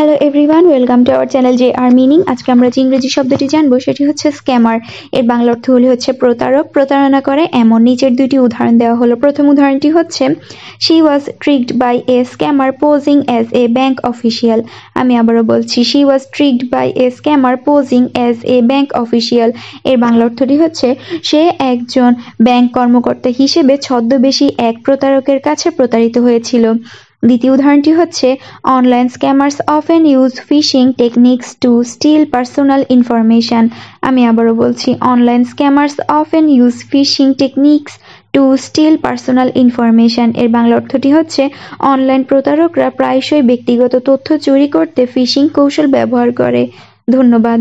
Hello everyone welcome to our channel J R meaning আজকে আমরা যে ইংরেজি শব্দটি জানব সেটি হচ্ছে স্ক্যামার। এর বাংলা অর্থ হলে হচ্ছে প্রতারক। প্রতারণা করে এমন নিচের দুইটি উদাহরণ দেওয়া হলো। প্রথম উদাহরণটি হচ্ছে she was tricked by a scammer posing as a bank official আমি আবারও বলছি she was tricked by a scammer posing as a bank official এর বাংলা অর্থটি হচ্ছে, সে একজন ব্যাংক কর্মকর্তা হিসেবে ছদ্মবেশী এক প্রতারকের কাছে প্রতারিত হয়েছিল। দ্বিতীয় উদাহরণটি হচ্ছে online scammers often use phishing techniques to steal personal information আমি আবারও বলছি online scammers often use phishing techniques to steal personal information এর বাংলা অর্থটি হচ্ছে অনলাইন প্রতারকরা প্রায়শই ব্যক্তিগত তথ্য চুরি করতে ফিশিং কৌশল ব্যবহার করে। ধন্যবাদ।